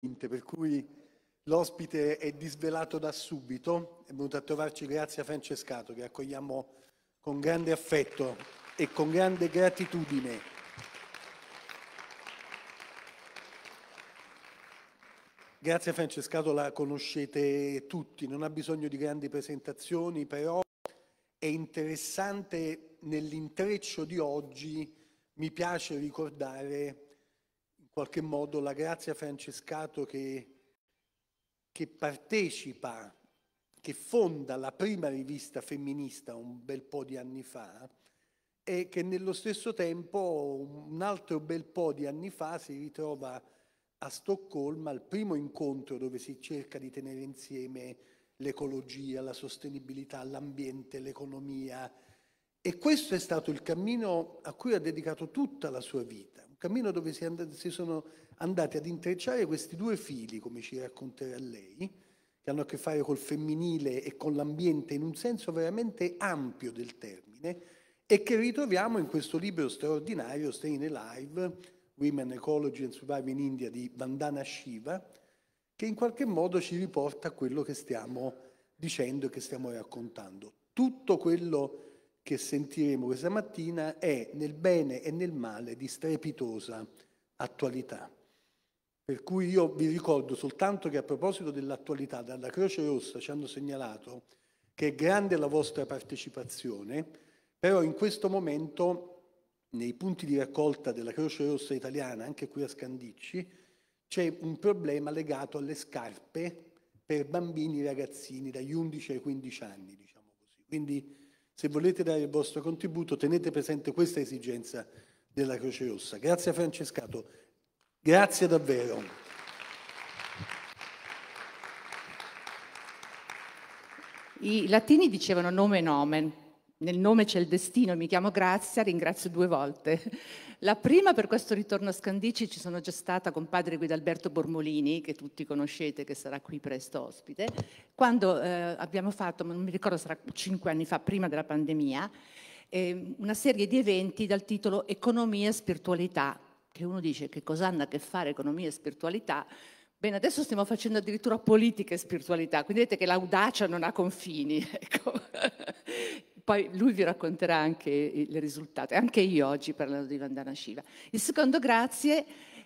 per cui l'ospite è disvelato da subito, è venuto a trovarci Grazia Francescato che accogliamo con grande affetto e con grande gratitudine. Grazia Francescato la conoscete tutti, non ha bisogno di grandi presentazioni, però è interessante nell'intreccio di oggi, mi piace ricordare qualche modo la grazia francescato che, che partecipa, che fonda la prima rivista femminista un bel po' di anni fa e che nello stesso tempo un altro bel po' di anni fa si ritrova a Stoccolma al primo incontro dove si cerca di tenere insieme l'ecologia, la sostenibilità, l'ambiente, l'economia. E questo è stato il cammino a cui ha dedicato tutta la sua vita cammino dove si, andati, si sono andati ad intrecciare questi due fili, come ci racconterà lei, che hanno a che fare col femminile e con l'ambiente in un senso veramente ampio del termine e che ritroviamo in questo libro straordinario, Staying Alive, Women, Ecology and Surviving in India di Vandana Shiva, che in qualche modo ci riporta a quello che stiamo dicendo e che stiamo raccontando. Tutto quello che sentiremo questa mattina è nel bene e nel male di strepitosa attualità. Per cui io vi ricordo soltanto che a proposito dell'attualità, dalla Croce Rossa ci hanno segnalato che è grande la vostra partecipazione, però in questo momento nei punti di raccolta della Croce Rossa italiana, anche qui a Scandicci, c'è un problema legato alle scarpe per bambini e ragazzini dagli 11 ai 15 anni, diciamo così. Quindi se volete dare il vostro contributo, tenete presente questa esigenza della Croce Rossa. Grazie a Francescato, grazie davvero. I latini dicevano nome nomen, nel nome c'è il destino, mi chiamo Grazia, ringrazio due volte. La prima per questo ritorno a Scandici ci sono già stata con padre Guidalberto Bormolini, che tutti conoscete, che sarà qui presto ospite, quando eh, abbiamo fatto, non mi ricordo, sarà cinque anni fa, prima della pandemia, eh, una serie di eventi dal titolo Economia e spiritualità, che uno dice che cosa hanno a che fare economia e spiritualità, Bene, adesso stiamo facendo addirittura politica e spiritualità, quindi vedete che l'audacia non ha confini. Ecco. Poi lui vi racconterà anche i risultati, anche io oggi parlando di Vandana Shiva. Il secondo grazie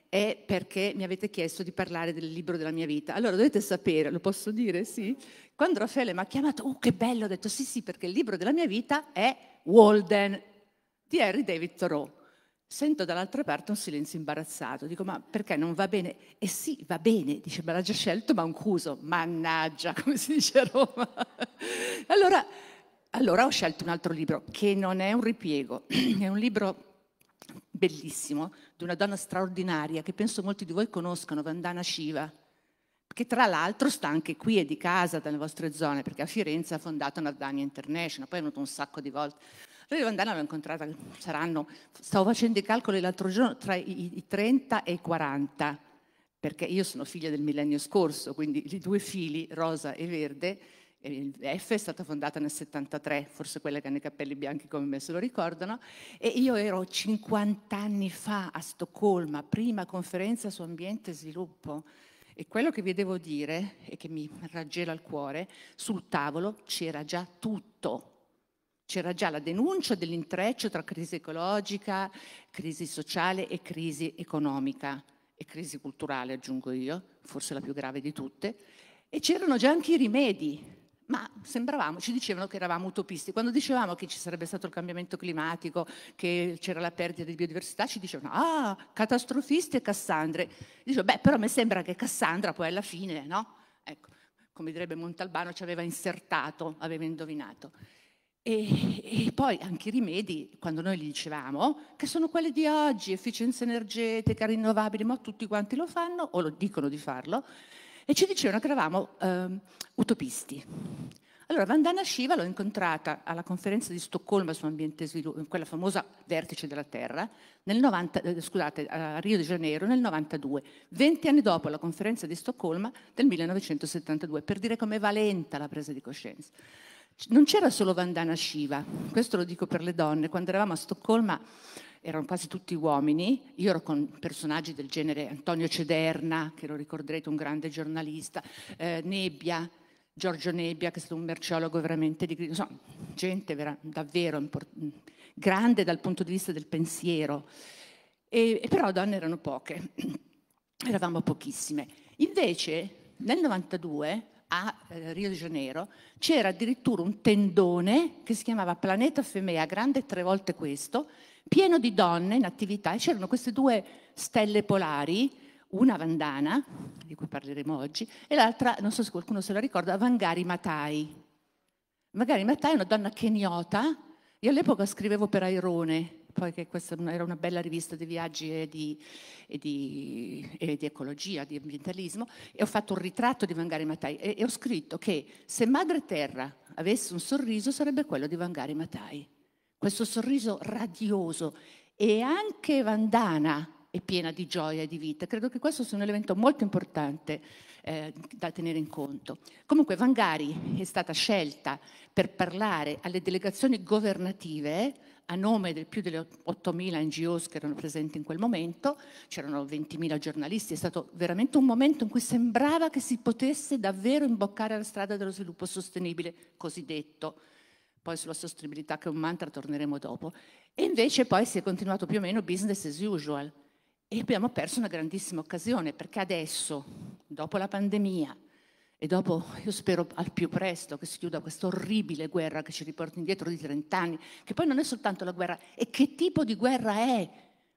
è perché mi avete chiesto di parlare del libro della mia vita. Allora dovete sapere, lo posso dire, sì? Quando Raffaele mi ha chiamato, oh che bello, ho detto sì sì perché il libro della mia vita è Walden di Harry David Thoreau. Sento dall'altra parte un silenzio imbarazzato, dico ma perché non va bene? E eh sì, va bene, dice ma l'ha già scelto ma un mannaggia, come si dice a Roma. allora allora ho scelto un altro libro che non è un ripiego, è un libro bellissimo di una donna straordinaria che penso molti di voi conoscano, Vandana Shiva, che tra l'altro sta anche qui e di casa dalle vostre zone, perché a Firenze ha fondato Nardania International, poi è venuto un sacco di volte. Allora Vandana l'ho incontrata, saranno, stavo facendo i calcoli l'altro giorno, tra i, i 30 e i 40, perché io sono figlia del millennio scorso, quindi i due fili, rosa e verde, il F è stata fondata nel 73, forse quelle che hanno i capelli bianchi come me se lo ricordano, e io ero 50 anni fa a Stoccolma, prima conferenza su ambiente e sviluppo. E quello che vi devo dire, e che mi raggela il cuore, sul tavolo c'era già tutto. C'era già la denuncia dell'intreccio tra crisi ecologica, crisi sociale e crisi economica e crisi culturale, aggiungo io, forse la più grave di tutte, e c'erano già anche i rimedi ma sembravamo, ci dicevano che eravamo utopisti. Quando dicevamo che ci sarebbe stato il cambiamento climatico, che c'era la perdita di biodiversità, ci dicevano, ah, catastrofisti e Cassandre. Dicevo, beh, però mi sembra che Cassandra poi alla fine, no? Ecco, come direbbe Montalbano, ci aveva insertato, aveva indovinato. E, e, poi anche i rimedi, quando noi li dicevamo, che sono quelli di oggi, efficienza energetica, rinnovabili, ma tutti quanti lo fanno o lo dicono di farlo, e ci dicevano che eravamo eh, utopisti. Allora, Vandana Shiva l'ho incontrata alla conferenza di Stoccolma su ambiente e sviluppo, quella famosa Vertice della Terra, 90, eh, scusate, a Rio de Janeiro nel 92, 20 anni dopo la conferenza di Stoccolma del 1972, per dire com'è valenta la presa di coscienza. Non c'era solo Vandana Shiva, questo lo dico per le donne, quando eravamo a Stoccolma erano quasi tutti uomini, io ero con personaggi del genere Antonio Cederna, che lo ricorderete, un grande giornalista, eh, Nebbia, Giorgio Nebbia, che è stato un merceologo veramente di insomma, gente vera, davvero import- grande dal punto di vista del pensiero. E, e però donne erano poche, eravamo pochissime. Invece nel 92 a eh, Rio de Janeiro c'era addirittura un tendone che si chiamava Planeta Femea, grande tre volte questo, pieno di donne in attività e c'erano queste due stelle polari una Vandana, di cui parleremo oggi, e l'altra, non so se qualcuno se la ricorda, Vangari Matai. Vangari Matai è una donna keniota, io all'epoca scrivevo per Airone, poi che questa era una bella rivista di viaggi e di, e di, e di ecologia, di ambientalismo, e ho fatto un ritratto di Vangari Matai e, e ho scritto che se Madre Terra avesse un sorriso sarebbe quello di Vangari Matai. Questo sorriso radioso e anche Vandana e piena di gioia e di vita. Credo che questo sia un elemento molto importante eh, da tenere in conto. Comunque Vangari è stata scelta per parlare alle delegazioni governative a nome di più delle 8.000 NGOs che erano presenti in quel momento, c'erano 20.000 giornalisti, è stato veramente un momento in cui sembrava che si potesse davvero imboccare la strada dello sviluppo sostenibile cosiddetto. Poi sulla sostenibilità che è un mantra torneremo dopo. E invece poi si è continuato più o meno business as usual. E abbiamo perso una grandissima occasione perché adesso, dopo la pandemia e dopo, io spero al più presto che si chiuda questa orribile guerra che ci riporta indietro di 30 anni, che poi non è soltanto la guerra, e che tipo di guerra è?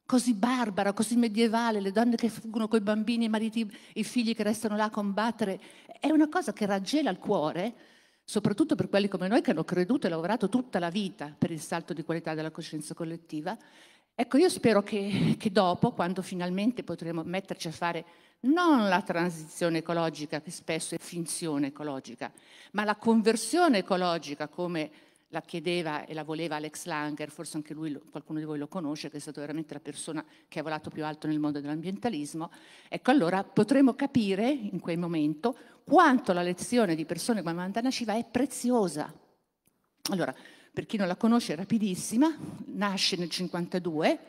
Così barbara, così medievale, le donne che fuggono con i bambini, i mariti, i figli che restano là a combattere, è una cosa che raggela il cuore, soprattutto per quelli come noi che hanno creduto e lavorato tutta la vita per il salto di qualità della coscienza collettiva Ecco, io spero che, che, dopo, quando finalmente potremo metterci a fare non la transizione ecologica, che spesso è finzione ecologica, ma la conversione ecologica come la chiedeva e la voleva Alex Langer, forse anche lui, qualcuno di voi lo conosce, che è stata veramente la persona che ha volato più alto nel mondo dell'ambientalismo, ecco allora potremo capire in quel momento quanto la lezione di persone come Mandana Shiva è preziosa. Allora, per chi non la conosce è rapidissima, nasce nel 1952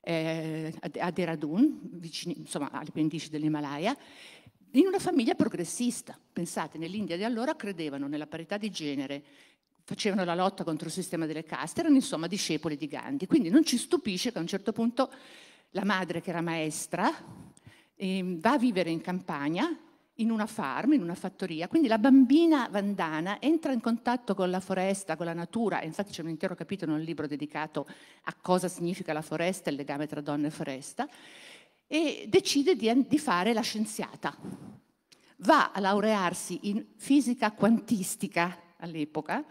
eh, a Dehradun, vicino, insomma alle pendici dell'Himalaya, in una famiglia progressista. Pensate, nell'India di allora credevano nella parità di genere, facevano la lotta contro il sistema delle caste, erano insomma discepoli di Gandhi. Quindi non ci stupisce che a un certo punto la madre, che era maestra, eh, va a vivere in campagna in una farm, in una fattoria. Quindi la bambina Vandana entra in contatto con la foresta, con la natura, infatti c'è un intero capitolo nel libro dedicato a cosa significa la foresta il legame tra donna e foresta, e decide di, di fare la scienziata. Va a laurearsi in fisica quantistica all'epoca,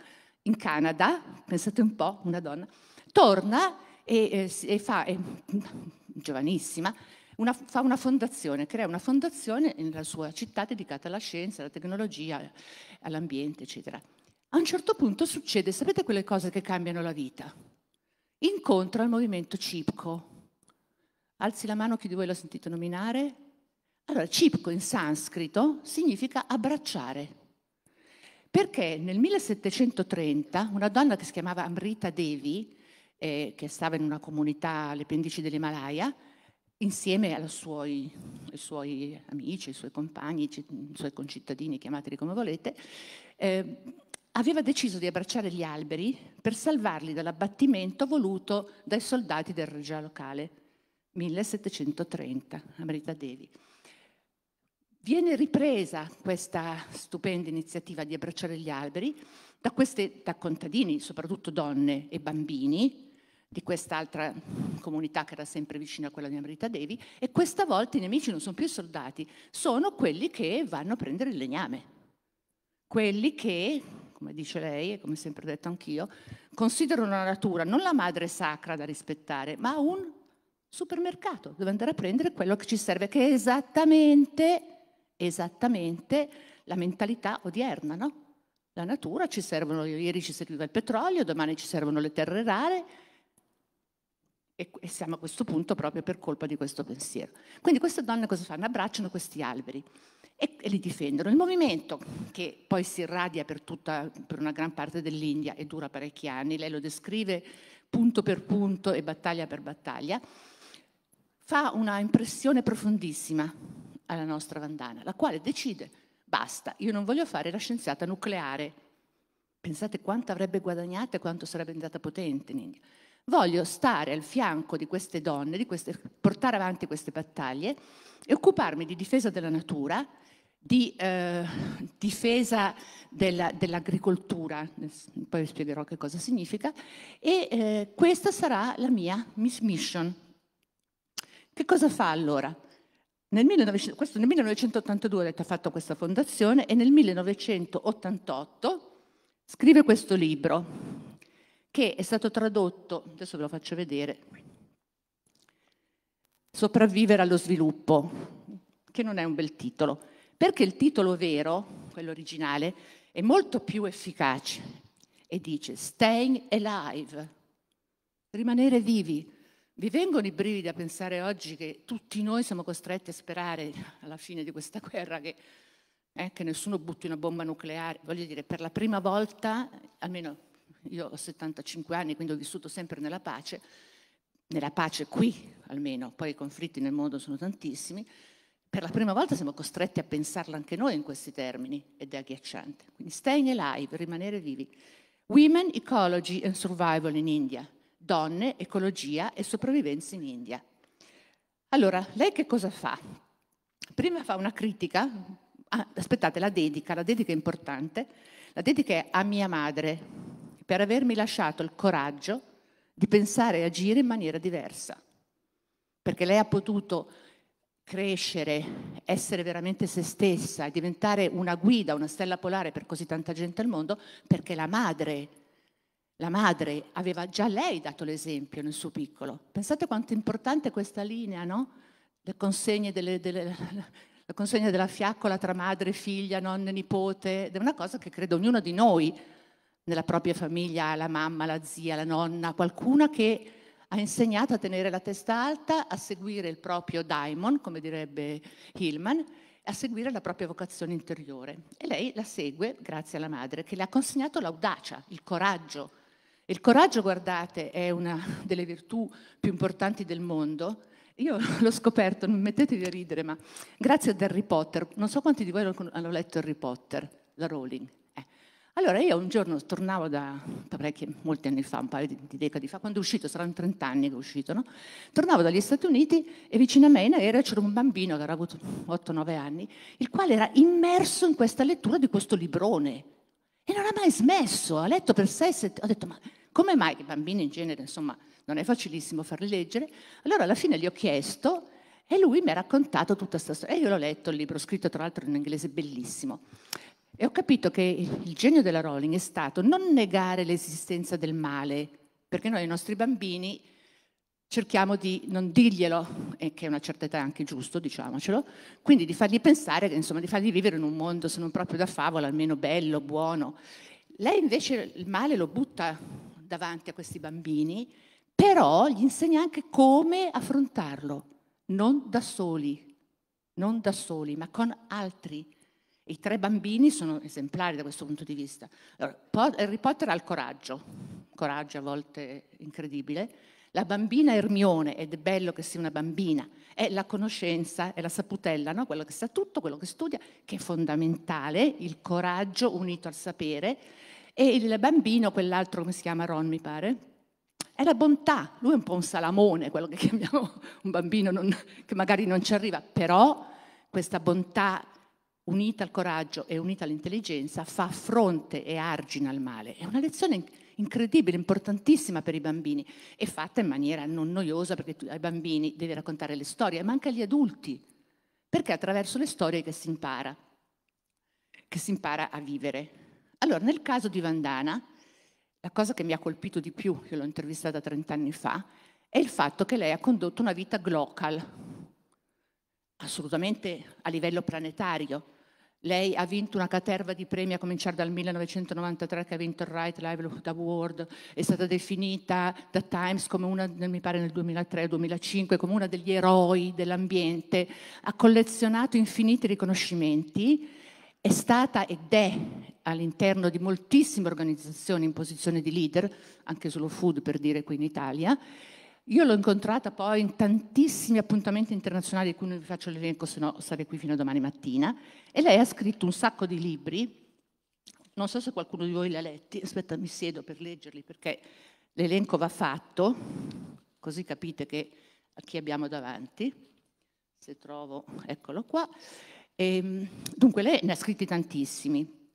in Canada, pensate un po', una donna, torna e, e fa, è giovanissima, una, fa una fondazione, crea una fondazione nella sua città dedicata alla scienza, alla tecnologia, all'ambiente, eccetera. A un certo punto succede, sapete quelle cose che cambiano la vita? Incontra il movimento Cipco. Alzi la mano chi di voi l'ha sentito nominare? Allora, Cipco in sanscrito significa abbracciare. Perché nel 1730 una donna che si chiamava Amrita Devi, eh, che stava in una comunità alle pendici dell'Himalaya, insieme ai suoi, ai suoi, amici, ai suoi compagni, ai suoi concittadini, chiamateli come volete, eh, aveva deciso di abbracciare gli alberi per salvarli dall'abbattimento voluto dai soldati del regia locale, 1730, Amrita Devi. Viene ripresa questa stupenda iniziativa di abbracciare gli alberi da, queste, da contadini, soprattutto donne e bambini, di quest'altra comunità che era sempre vicina a quella di Amrita Devi e questa volta i nemici non sono più i soldati, sono quelli che vanno a prendere il legname, quelli che, come dice lei e come sempre ho detto anch'io, considerano la natura non la madre sacra da rispettare, ma un supermercato dove andare a prendere quello che ci serve, che è esattamente, esattamente la mentalità odierna, no? La natura ci servono, ieri ci serviva il petrolio, domani ci servono le terre rare, e, e siamo a questo punto proprio per colpa di questo pensiero. Quindi queste donne cosa fanno? Abbracciano questi alberi e, li difendono. Il movimento, che poi si irradia per, tutta, per una gran parte dell'India e dura parecchi anni, lei lo descrive punto per punto e battaglia per battaglia, fa una impressione profondissima alla nostra Vandana, la quale decide, basta, io non voglio fare la scienziata nucleare. Pensate quanto avrebbe guadagnato e quanto sarebbe andata potente in India. Voglio stare al fianco di queste donne, di queste, portare avanti queste battaglie e occuparmi di difesa della natura, di eh, difesa della, dell'agricoltura, poi vi spiegherò che cosa significa, e eh, questa sarà la mia mission. Che cosa fa allora? Nel 1900, questo nel 1982 ha fatto questa fondazione e nel 1988 scrive questo libro che è stato tradotto, adesso ve lo faccio vedere, Sopravvivere allo sviluppo, che non è un bel titolo, perché il titolo vero, quello originale, è molto più efficace e dice Staying Alive, rimanere vivi. Vi vengono i brividi a pensare oggi che tutti noi siamo costretti a sperare alla fine di questa guerra che, eh, che nessuno butti una bomba nucleare. Voglio dire, per la prima volta, almeno io ho 75 anni, quindi ho vissuto sempre nella pace, nella pace qui almeno, poi i conflitti nel mondo sono tantissimi, per la prima volta siamo costretti a pensarla anche noi in questi termini ed è agghiacciante. Quindi staying alive, rimanere vivi. Women, Ecology and Survival in India. Donne, ecologia e sopravvivenza in India. Allora, lei che cosa fa? Prima fa una critica, ah, aspettate, la dedica, la dedica è importante, la dedica è a mia madre, per avermi lasciato il coraggio di pensare e agire in maniera diversa. Perché lei ha potuto crescere, essere veramente se stessa diventare una guida, una stella polare per così tanta gente al mondo, perché la madre, la madre aveva già lei dato l'esempio nel suo piccolo. Pensate quanto è importante questa linea, no? Le consegne delle, delle, la consegna della fiaccola tra madre, figlia, nonna nipote, è una cosa che credo ognuno di noi nella propria famiglia la mamma, la zia, la nonna, qualcuna che ha insegnato a tenere la testa alta, a seguire il proprio daimon, come direbbe Hillman, a seguire la propria vocazione interiore. E lei la segue grazie alla madre che le ha consegnato l'audacia, il coraggio. Il coraggio, guardate, è una delle virtù più importanti del mondo. Io l'ho scoperto, non mettetevi a ridere, ma grazie ad Harry Potter, non so quanti di voi hanno letto Harry Potter, la Rowling. Allora io un giorno tornavo da parecchi, molti anni fa, un paio di, di decadi fa, quando è uscito, saranno 30 anni che è uscito, no? Tornavo dagli Stati Uniti e vicino a me in aereo c'era un bambino che aveva avuto 8-9 anni, il quale era immerso in questa lettura di questo librone e non ha mai smesso, ha letto per 6-7, ho detto ma come mai i bambini in genere, insomma, non è facilissimo farli leggere? Allora alla fine gli ho chiesto e lui mi ha raccontato tutta questa storia. E io l'ho letto il libro, scritto tra l'altro in inglese bellissimo. E ho capito che il genio della Rowling è stato non negare l'esistenza del male, perché noi ai nostri bambini cerchiamo di non dirglielo, e che a una certa età è anche giusto, diciamocelo, quindi di fargli pensare, insomma, di fargli vivere in un mondo, se non proprio da favola, almeno bello, buono. Lei invece il male lo butta davanti a questi bambini, però gli insegna anche come affrontarlo, non da soli, non da soli, ma con altri i tre bambini sono esemplari da questo punto di vista. Harry Potter ha il coraggio, coraggio a volte incredibile. La bambina Ermione, ed è bello che sia una bambina, è la conoscenza, è la saputella, no? quello che sa tutto, quello che studia, che è fondamentale, il coraggio unito al sapere. E il bambino, quell'altro come si chiama Ron, mi pare, è la bontà. Lui è un po' un salamone, quello che chiamiamo un bambino non, che magari non ci arriva, però questa bontà unita al coraggio e unita all'intelligenza, fa fronte e argina al male. È una lezione incredibile, importantissima per i bambini e fatta in maniera non noiosa perché tu, ai bambini devi raccontare le storie, ma anche agli adulti, perché è attraverso le storie che si impara, che si impara a vivere. Allora, nel caso di Vandana, la cosa che mi ha colpito di più, io l'ho intervistata 30 anni fa, è il fatto che lei ha condotto una vita glocal, assolutamente a livello planetario, lei ha vinto una caterva di premi a cominciare dal 1993 che ha vinto il Right Livelihood Award, è stata definita da Times come una, mi pare nel 2003-2005, come una degli eroi dell'ambiente, ha collezionato infiniti riconoscimenti, è stata ed è all'interno di moltissime organizzazioni in posizione di leader, anche solo food per dire qui in Italia. Io l'ho incontrata poi in tantissimi appuntamenti internazionali di cui non vi faccio l'elenco, se no sarei qui fino a domani mattina, e lei ha scritto un sacco di libri, non so se qualcuno di voi li ha letti, aspetta mi siedo per leggerli perché l'elenco va fatto, così capite che a chi abbiamo davanti, se trovo, eccolo qua. E, ehm, dunque lei ne ha scritti tantissimi,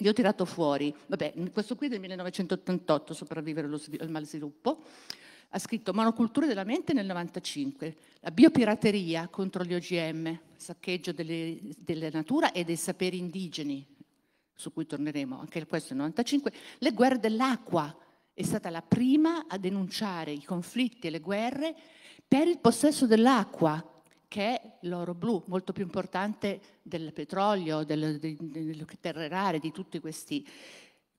io ho tirato fuori, vabbè, questo qui è del 1988, Sopravvivere al malsviluppo, ha scritto Monoculture della mente nel 95, la biopirateria contro gli OGM, saccheggio delle, della natura e dei saperi indigeni, su cui torneremo, anche questo nel 95, le guerre dell'acqua, è stata la prima a denunciare i conflitti e le guerre per il possesso dell'acqua, che è l'oro blu, molto più importante del petrolio, delle, delle terre rare, di tutte questi,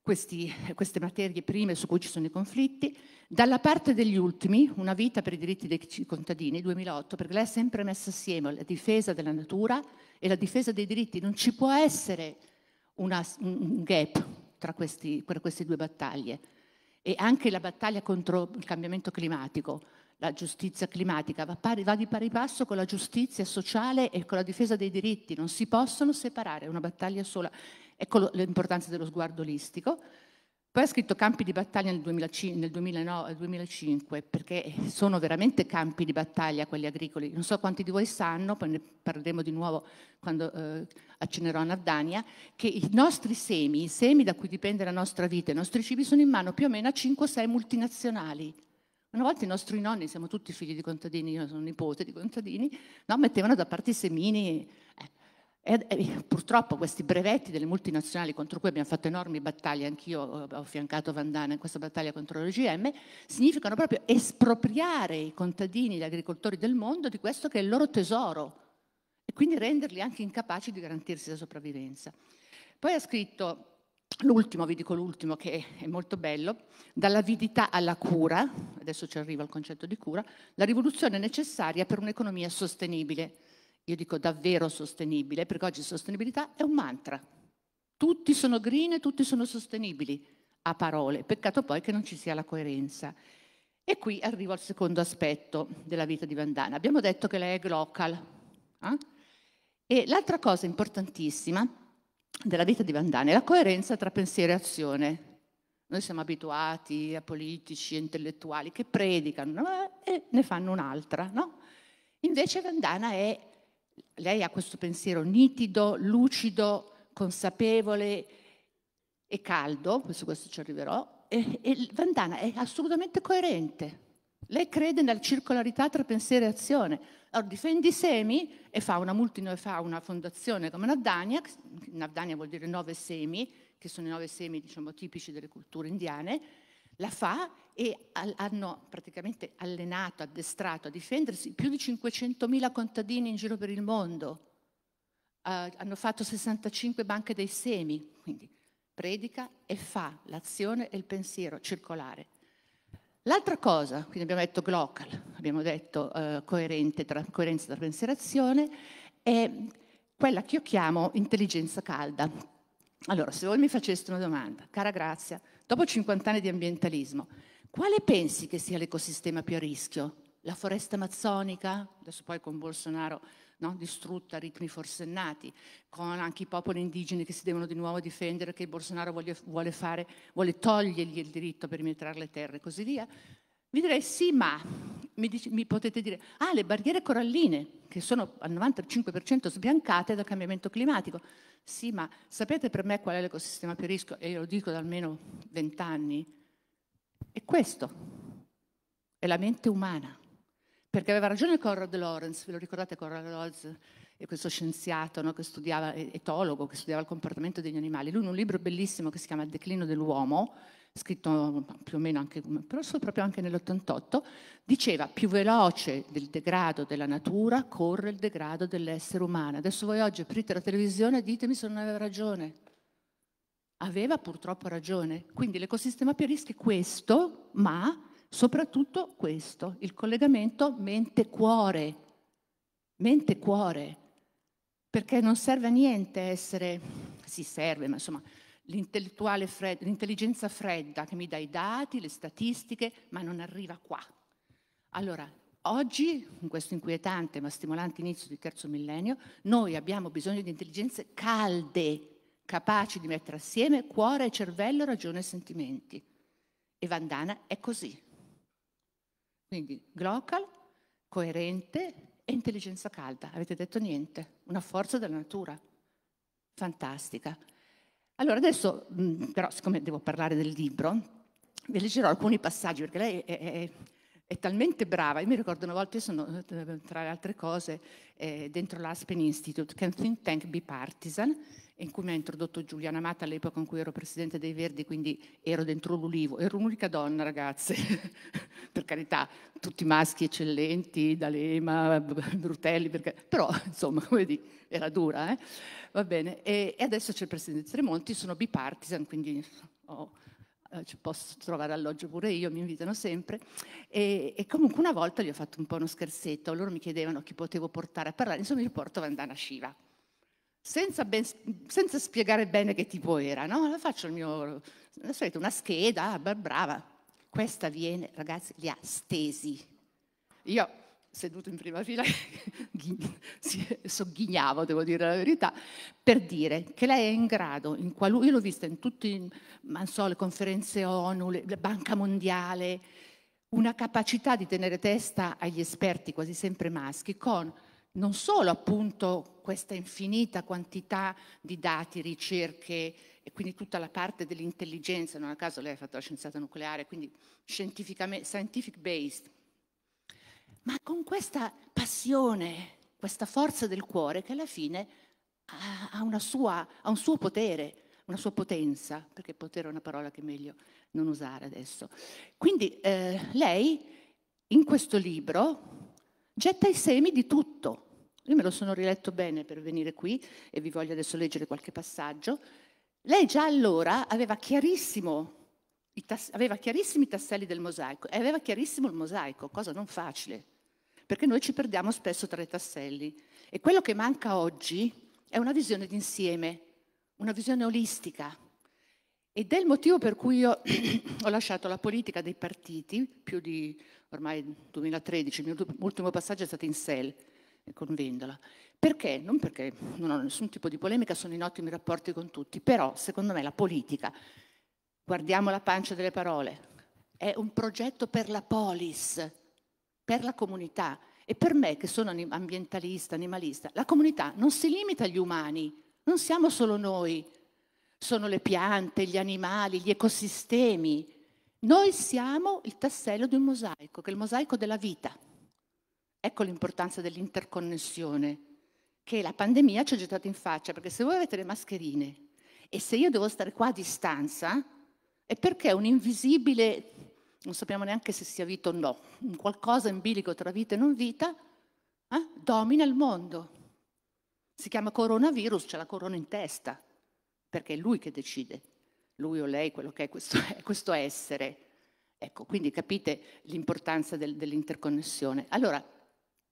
questi, queste materie prime su cui ci sono i conflitti. Dalla parte degli ultimi, Una vita per i diritti dei contadini, 2008, perché lei ha sempre messo assieme la difesa della natura e la difesa dei diritti. Non ci può essere una, un gap tra, questi, tra queste due battaglie. E anche la battaglia contro il cambiamento climatico la giustizia climatica va, pari, va, di pari passo con la giustizia sociale e con la difesa dei diritti, non si possono separare, è una battaglia sola. Ecco l'importanza dello sguardo olistico. Poi ha scritto campi di battaglia nel, 2005, nel 2009, 2005, perché sono veramente campi di battaglia quelli agricoli. Non so quanti di voi sanno, poi ne parleremo di nuovo quando eh, accenerò a Nardania, che i nostri semi, i semi da cui dipende la nostra vita, i nostri cibi sono in mano più o meno a 5-6 multinazionali una volta i nostri nonni, siamo tutti figli di contadini, io sono nipote di contadini, no, mettevano da parte i semini. Eh, e, e, purtroppo questi brevetti delle multinazionali contro cui abbiamo fatto enormi battaglie, anch'io ho affiancato Vandana in questa battaglia contro l'OGM, significano proprio espropriare i contadini, gli agricoltori del mondo di questo che è il loro tesoro e quindi renderli anche incapaci di garantirsi la sopravvivenza. Poi ha scritto L'ultimo, vi dico l'ultimo che è molto bello, dall'avidità alla cura, adesso ci arriva il concetto di cura, la rivoluzione necessaria per un'economia sostenibile. Io dico davvero sostenibile, perché oggi sostenibilità è un mantra. Tutti sono green e tutti sono sostenibili, a parole. Peccato poi che non ci sia la coerenza. E qui arrivo al secondo aspetto della vita di Vandana. Abbiamo detto che lei è glocal. Eh? E l'altra cosa importantissima della vita di Vandana è la coerenza tra pensiero e azione. Noi siamo abituati a politici e intellettuali che predicano e ne fanno un'altra, no? Invece Vandana è, lei ha questo pensiero nitido, lucido, consapevole e caldo, su questo ci arriverò, e, e Vandana è assolutamente coerente. Lei crede nella circolarità tra pensiero e azione. Allora, difende i semi e fa una, fa una fondazione come Navdania, Navdania vuol dire nove semi, che sono i nove semi diciamo, tipici delle culture indiane, la fa e hanno praticamente allenato, addestrato a difendersi più di 500.000 contadini in giro per il mondo. Uh, hanno fatto 65 banche dei semi, quindi predica e fa l'azione e il pensiero circolare. L'altra cosa, quindi abbiamo detto glocal, abbiamo detto eh, tra, coerenza tra pensiero e azione, è quella che io chiamo intelligenza calda. Allora, se voi mi faceste una domanda, cara Grazia, dopo 50 anni di ambientalismo, quale pensi che sia l'ecosistema più a rischio? La foresta amazzonica? Adesso poi con Bolsonaro no? distrutta ritmi forsennati, con anche i popoli indigeni che si devono di nuovo difendere, che Bolsonaro vuole, vuole, fare, vuole togliergli il diritto a perimetrare le terre e così via, vi direi sì, ma mi, dice, mi, potete dire, ah, le barriere coralline, che sono al 95% sbiancate dal cambiamento climatico. Sì, ma sapete per me qual è l'ecosistema più a rischio? E lo dico da almeno vent'anni. È questo, è la mente umana. Perché aveva ragione Conrad Lorenz, ve lo ricordate Conrad Lorenz? E questo scienziato no, che studiava, etologo, che studiava il comportamento degli animali. Lui in un libro bellissimo che si chiama Il declino dell'uomo, scritto più o meno anche, proprio anche nell'88, diceva più veloce del degrado della natura corre il degrado dell'essere umano. Adesso voi oggi aprite la televisione e ditemi se non aveva ragione. Aveva purtroppo ragione. Quindi l'ecosistema più a rischio è questo, ma Soprattutto questo, il collegamento mente-cuore, mente-cuore, perché non serve a niente essere, si serve, ma insomma, fredda, l'intelligenza fredda che mi dà i dati, le statistiche, ma non arriva qua. Allora, oggi, in questo inquietante ma stimolante inizio di terzo millennio, noi abbiamo bisogno di intelligenze calde, capaci di mettere assieme cuore, cervello, ragione e sentimenti. E Vandana è così. Quindi glocal, coerente e intelligenza calda. Avete detto niente, una forza della natura. Fantastica. Allora adesso, però siccome devo parlare del libro, vi leggerò alcuni passaggi perché lei è, è, è talmente brava. Io mi ricordo una volta, io sono, tra le altre cose, eh, dentro l'Aspen Institute, Can Think Tank Be Partisan, in cui mi ha introdotto Giuliana Mata all'epoca in cui ero presidente dei Verdi, quindi ero dentro l'Ulivo. Ero un'unica donna, ragazze, per carità, tutti maschi eccellenti, D'Alema, Brutelli, perché... però insomma, come dire, era dura, eh? Va bene. E, e, adesso c'è il presidente Tremonti, sono bipartisan, quindi oh, eh, posso trovare alloggio pure io, mi invitano sempre. E, e, comunque una volta gli ho fatto un po' uno scherzetto, loro mi chiedevano chi potevo portare a parlare, insomma io porto Vandana Shiva senza, ben, senza, spiegare bene che tipo era, no? Faccio il mio, una scheda, ah, brava. Questa viene, ragazzi, li ha stesi. Io, seduto in prima fila, sogghignavo, devo dire la verità, per dire che lei è in grado, in qualu- io l'ho vista in tutte so, le conferenze ONU, la Banca Mondiale, una capacità di tenere testa agli esperti, quasi sempre maschi, con non solo appunto questa infinita quantità di dati, ricerche e quindi tutta la parte dell'intelligenza, non a caso lei ha fatto la scienziata nucleare, quindi scientific based, ma con questa passione, questa forza del cuore che alla fine ha, sua, ha un suo potere, una sua potenza, perché potere è una parola che è meglio non usare adesso. Quindi eh, lei in questo libro getta i semi di tutto. Io me lo sono riletto bene per venire qui e vi voglio adesso leggere qualche passaggio. Lei già allora aveva, chiarissimo, aveva chiarissimi i tasselli del mosaico e aveva chiarissimo il mosaico, cosa non facile, perché noi ci perdiamo spesso tra i tasselli. E quello che manca oggi è una visione d'insieme, una visione olistica. Ed è il motivo per cui io ho lasciato la politica dei partiti, più di ormai 2013, il mio ultimo passaggio è stato in SEL con Vendola. Perché? Non perché non ho nessun tipo di polemica, sono in ottimi rapporti con tutti, però secondo me la politica, guardiamo la pancia delle parole, è un progetto per la polis, per la comunità. E per me, che sono ambientalista, animalista, la comunità non si limita agli umani, non siamo solo noi, sono le piante, gli animali, gli ecosistemi. Noi siamo il tassello di un mosaico, che è il mosaico della vita. Ecco l'importanza dell'interconnessione che la pandemia ci ha gettato in faccia, perché se voi avete le mascherine e se io devo stare qua a distanza, è perché un invisibile, non sappiamo neanche se sia vita o no, un qualcosa in bilico tra vita e non vita, eh, domina il mondo. Si chiama coronavirus, c'è la corona in testa, perché è lui che decide, lui o lei, quello che è questo, è questo essere. Ecco, quindi capite l'importanza del, dell'interconnessione. Allora,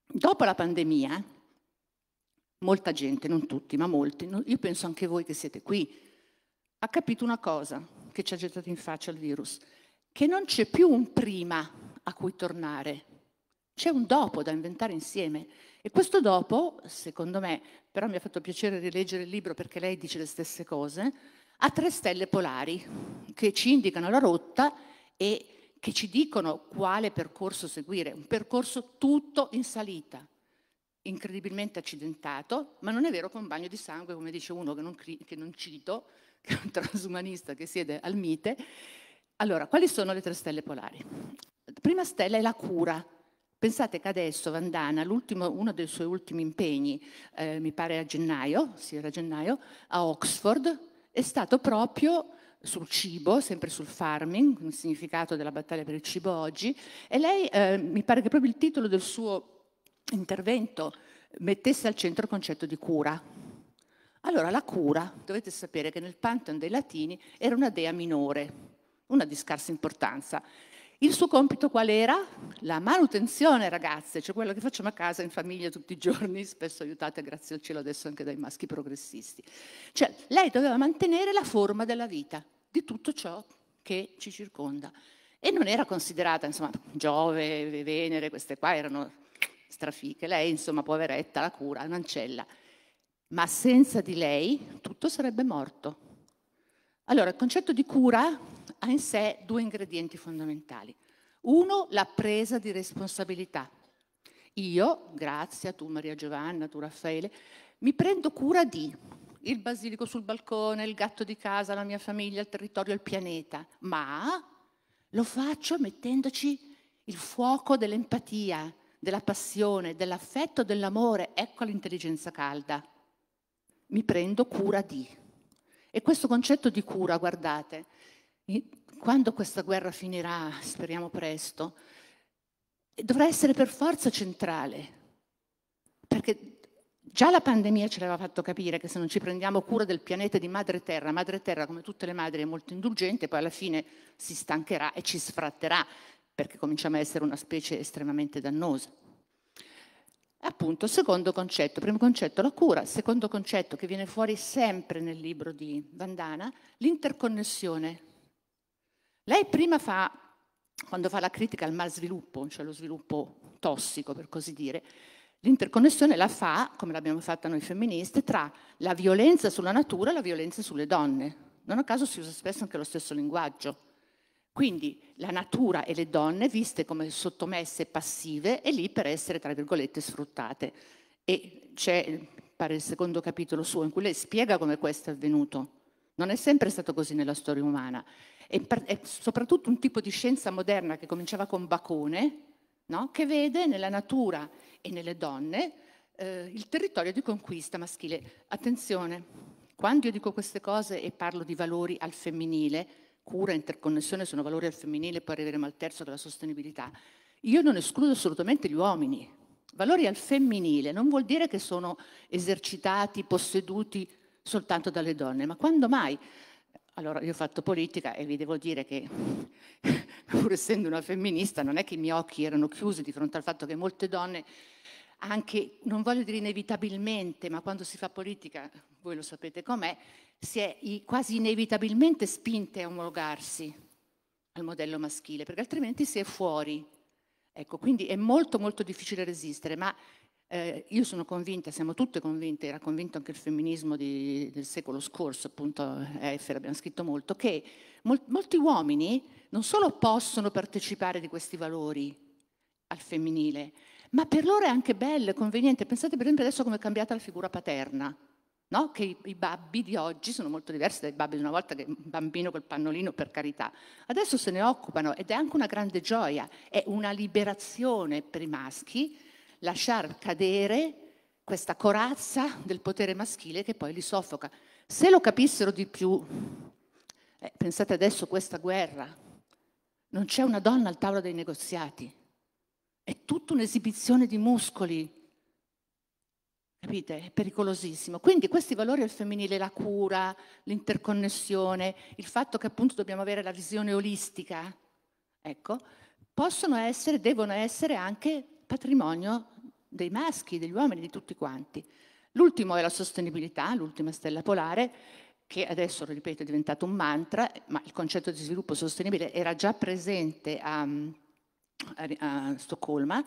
Dopo la pandemia, molta gente, non tutti, ma molti, io penso anche voi che siete qui, ha capito una cosa che ci ha gettato in faccia il virus, che non c'è più un prima a cui tornare, c'è un dopo da inventare insieme. E questo dopo, secondo me, però mi ha fatto piacere rileggere il libro perché lei dice le stesse cose, ha tre stelle polari che ci indicano la rotta e che ci dicono quale percorso seguire, un percorso tutto in salita, incredibilmente accidentato, ma non è vero che un bagno di sangue, come dice uno che non, che non cito, che è un transumanista che siede al mite. Allora, quali sono le tre stelle polari? La prima stella è la cura. Pensate che adesso Vandana, uno dei suoi ultimi impegni, eh, mi pare a gennaio, sì era gennaio, a Oxford, è stato proprio sul cibo, sempre sul farming, il significato della battaglia per il cibo oggi, e lei eh, mi pare che proprio il titolo del suo intervento mettesse al centro il concetto di cura. Allora la cura, dovete sapere che nel Pantheon dei Latini era una dea minore, una di scarsa importanza. Il suo compito qual era? La manutenzione, ragazze, cioè quello che facciamo a casa in famiglia tutti i giorni, spesso aiutate, grazie al cielo, adesso anche dai maschi progressisti. Cioè, lei doveva mantenere la forma della vita, di tutto ciò che ci circonda. E non era considerata, insomma, Giove, Venere, queste qua erano strafiche. Lei, insomma, poveretta, la cura, un'ancella. Ma senza di lei tutto sarebbe morto. Allora, il concetto di cura ha in sé due ingredienti fondamentali. Uno, la presa di responsabilità. Io, grazie a tu Maria Giovanna, tu Raffaele, mi prendo cura di il basilico sul balcone, il gatto di casa, la mia famiglia, il territorio, il pianeta, ma lo faccio mettendoci il fuoco dell'empatia, della passione, dell'affetto, dell'amore. Ecco l'intelligenza calda. Mi prendo cura di. E questo concetto di cura, guardate, quando questa guerra finirà, speriamo presto, dovrà essere per forza centrale, perché già la pandemia ce l'aveva fatto capire che se non ci prendiamo cura del pianeta di madre terra, madre terra come tutte le madri è molto indulgente, poi alla fine si stancherà e ci sfratterà, perché cominciamo a essere una specie estremamente dannosa. Appunto, secondo concetto, primo concetto la cura, secondo concetto che viene fuori sempre nel libro di Vandana, l'interconnessione lei prima fa, quando fa la critica al malsviluppo, cioè lo sviluppo tossico per così dire, l'interconnessione la fa, come l'abbiamo fatta noi femministe, tra la violenza sulla natura e la violenza sulle donne. Non a caso si usa spesso anche lo stesso linguaggio. Quindi la natura e le donne viste come sottomesse passive e lì per essere, tra virgolette, sfruttate. E c'è, pare il secondo capitolo suo, in cui lei spiega come questo è avvenuto. Non è sempre stato così nella storia umana e, e soprattutto un tipo di scienza moderna che cominciava con Bacone, no? che vede nella natura e nelle donne eh, il territorio di conquista maschile. Attenzione, quando io dico queste cose e parlo di valori al femminile, cura, interconnessione sono valori al femminile, poi arriveremo al terzo della sostenibilità, io non escludo assolutamente gli uomini. Valori al femminile non vuol dire che sono esercitati, posseduti soltanto dalle donne, ma quando mai? Allora, io ho fatto politica e vi devo dire che, pur essendo una femminista, non è che i miei occhi erano chiusi di fronte al fatto che molte donne, anche, non voglio dire inevitabilmente, ma quando si fa politica, voi lo sapete com'è, si è quasi inevitabilmente spinte a omologarsi al modello maschile, perché altrimenti si è fuori. Ecco, quindi è molto molto difficile resistere, ma eh, io sono convinta, siamo tutte convinte, era convinto anche il femminismo di, del secolo scorso, appunto EFER abbiamo scritto molto, che mol, molti uomini non solo possono partecipare di questi valori al femminile, ma per loro è anche bello, conveniente. Pensate per esempio adesso come è cambiata la figura paterna. No? Che i, i, babbi di oggi sono molto diversi dai babbi di una volta, che un bambino col pannolino per carità. Adesso se ne occupano ed è anche una grande gioia, è una liberazione per i maschi lasciar cadere questa corazza del potere maschile che poi li soffoca. Se lo capissero di più, eh, pensate adesso a questa guerra, non c'è una donna al tavolo dei negoziati, è tutta un'esibizione di muscoli, capite? È pericolosissimo. Quindi questi valori al femminile, la cura, l'interconnessione, il fatto che appunto dobbiamo avere la visione olistica, ecco, possono essere, devono essere anche patrimonio dei maschi, degli uomini, di tutti quanti. L'ultimo è la sostenibilità, l'ultima stella polare, che adesso, lo ripeto, è diventato un mantra, ma il concetto di sviluppo sostenibile era già presente a, a, a Stoccolma,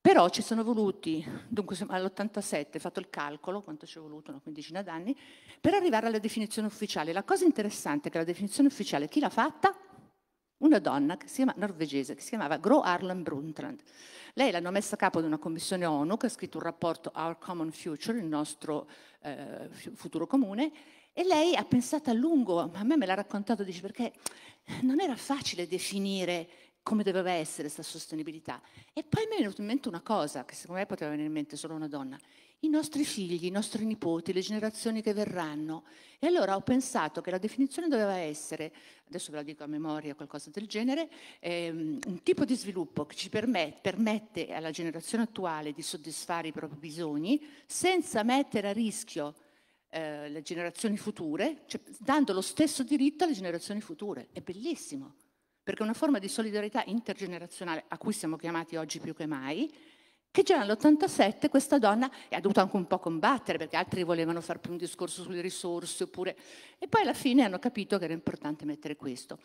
però ci sono voluti, dunque all'87, ho fatto il calcolo, quanto ci è voluto, una quindicina d'anni, per arrivare alla definizione ufficiale. La cosa interessante è che la definizione ufficiale, chi l'ha fatta? Una donna che si chiama, norvegese, che si chiamava Gro Harlem Brundtland. Lei l'hanno messa a capo di una commissione ONU che ha scritto un rapporto Our Common Future, il nostro eh, futuro comune, e lei ha pensato a lungo, a me me l'ha raccontato, dice perché non era facile definire come doveva essere questa sostenibilità. E poi mi è venuta in mente una cosa, che secondo me poteva venire in mente solo una donna, i nostri figli, i nostri nipoti, le generazioni che verranno. E allora ho pensato che la definizione doveva essere, adesso ve la dico a memoria, qualcosa del genere, ehm, un tipo di sviluppo che ci permette, permette alla generazione attuale di soddisfare i propri bisogni senza mettere a rischio eh, le generazioni future, cioè, dando lo stesso diritto alle generazioni future. È bellissimo perché è una forma di solidarietà intergenerazionale a cui siamo chiamati oggi più che mai, che già nell'87 questa donna ha dovuto anche un po' combattere perché altri volevano fare più un discorso sulle risorse oppure... E poi alla fine hanno capito che era importante mettere questo.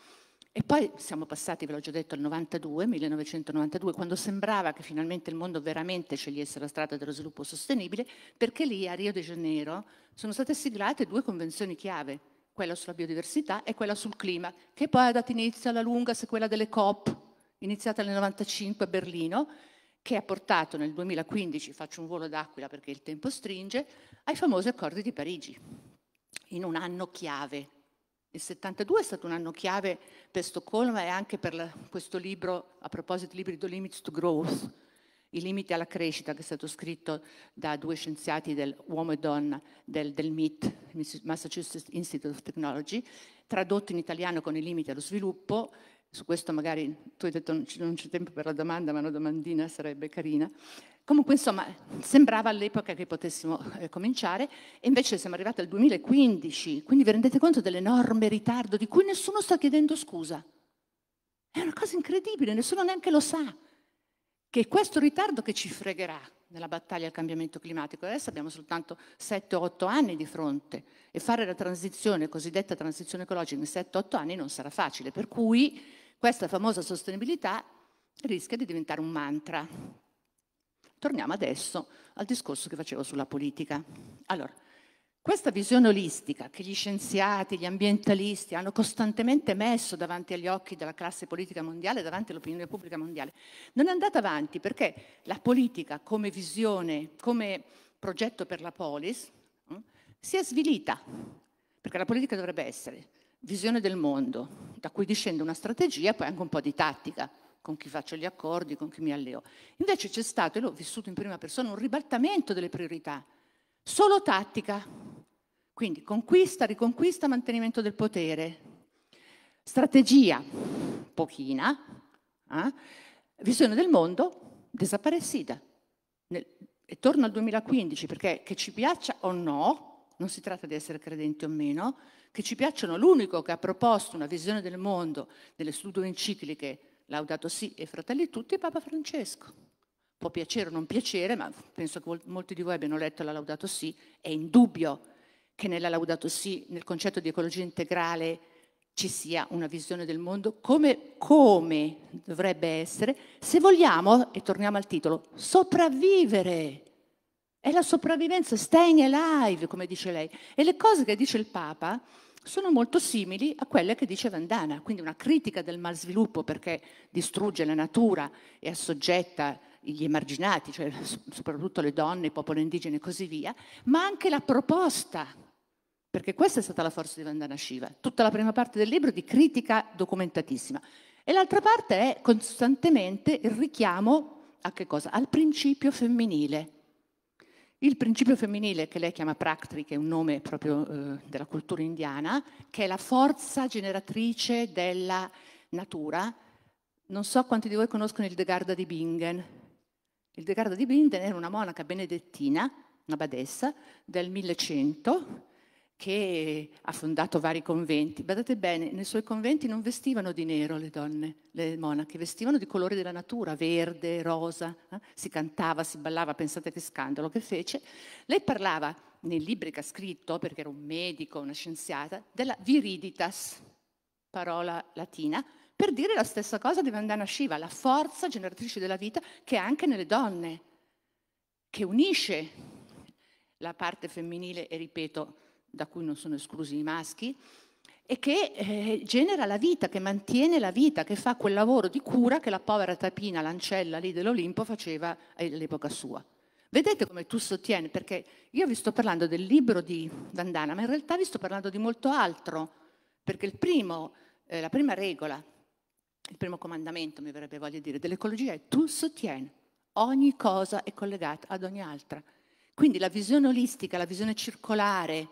E poi siamo passati, ve l'ho già detto, al 92, 1992, quando sembrava che finalmente il mondo veramente scegliesse la strada dello sviluppo sostenibile, perché lì a Rio de Janeiro sono state siglate due convenzioni chiave, quella sulla biodiversità e quella sul clima, che poi ha dato inizio alla lunga sequela delle COP, iniziata nel 95 a Berlino, che ha portato nel 2015, faccio un volo d'aquila perché il tempo stringe, ai famosi accordi di Parigi, in un anno chiave. Il 72 è stato un anno chiave per Stoccolma e anche per la, questo libro, a proposito di libri The Limits to Growth, i limiti alla crescita, che è stato scritto da due scienziati del Uomo e Donna del, del MIT, Massachusetts Institute of Technology, tradotto in italiano con i limiti allo sviluppo su questo magari tu hai detto non c'è tempo per la domanda, ma una domandina sarebbe carina. Comunque, insomma, sembrava all'epoca che potessimo eh, cominciare e invece siamo arrivati al 2015, quindi vi rendete conto dell'enorme ritardo di cui nessuno sta chiedendo scusa. È una cosa incredibile, nessuno neanche lo sa, che è questo ritardo che ci fregherà nella battaglia al cambiamento climatico. Adesso abbiamo soltanto 7-8 anni di fronte e fare la transizione, cosiddetta transizione ecologica, in 7-8 anni non sarà facile, per cui questa famosa sostenibilità rischia di diventare un mantra. Torniamo adesso al discorso che facevo sulla politica. Allora, questa visione olistica che gli scienziati, gli ambientalisti hanno costantemente messo davanti agli occhi della classe politica mondiale, davanti all'opinione pubblica mondiale, non è andata avanti perché la politica come visione, come progetto per la polis, hm, si è svilita. Perché la politica dovrebbe essere visione del mondo, da cui discende una strategia e poi anche un po' di tattica, con chi faccio gli accordi, con chi mi alleo. Invece c'è stato, e l'ho vissuto in prima persona, un ribaltamento delle priorità, solo tattica. Quindi conquista, riconquista, mantenimento del potere. Strategia, pochina, eh? visione del mondo, desaparecida. e torno al 2015 perché che ci piaccia o no, non si tratta di essere credenti o meno, che ci piacciono, l'unico che ha proposto una visione del mondo nelle sue due encicliche, Laudato Si e Fratelli Tutti, è Papa Francesco. Può piacere o non piacere, ma penso che molti di voi abbiano letto la Laudato Si, è indubbio che nella Laudato Si, nel concetto di ecologia integrale, ci sia una visione del mondo come, come dovrebbe essere, se vogliamo, e torniamo al titolo, sopravvivere. È la sopravvivenza, staying alive, come dice lei. E le cose che dice il Papa sono molto simili a quelle che dice Vandana, quindi una critica del malsviluppo perché distrugge la natura e assoggetta gli emarginati, cioè soprattutto le donne, i popoli indigeni e così via, ma anche la proposta, perché questa è stata la forza di Vandana Shiva, tutta la prima parte del libro di critica documentatissima e l'altra parte è costantemente il richiamo a che cosa? Al principio femminile. Il principio femminile che lei chiama Praktri, che è un nome proprio eh, della cultura indiana, che è la forza generatrice della natura. Non so quanti di voi conoscono il Degarda di Bingen. Il Degarda di Bingen era una monaca benedettina, una badessa, del 1100, che ha fondato vari conventi. Badate bene, nei suoi conventi non vestivano di nero le donne, le monache, vestivano di colori della natura, verde, rosa, eh? si cantava, si ballava, pensate che scandalo che fece. Lei parlava nei libri che ha scritto, perché era un medico, una scienziata, della viriditas, parola latina, per dire la stessa cosa di Vandana Shiva, la forza generatrice della vita che è anche nelle donne, che unisce la parte femminile e, ripeto, da cui non sono esclusi i maschi, e che eh, genera la vita, che mantiene la vita, che fa quel lavoro di cura che la povera tapina l'ancella lì dell'Olimpo faceva all'epoca sua. Vedete come tu sostieni, perché io vi sto parlando del libro di Vandana, ma in realtà vi sto parlando di molto altro, perché primo, eh, la prima regola, il primo comandamento, mi verrebbe voglia dire, dell'ecologia è tu sostieni, ogni cosa è collegata ad ogni altra. Quindi la visione olistica, la visione circolare,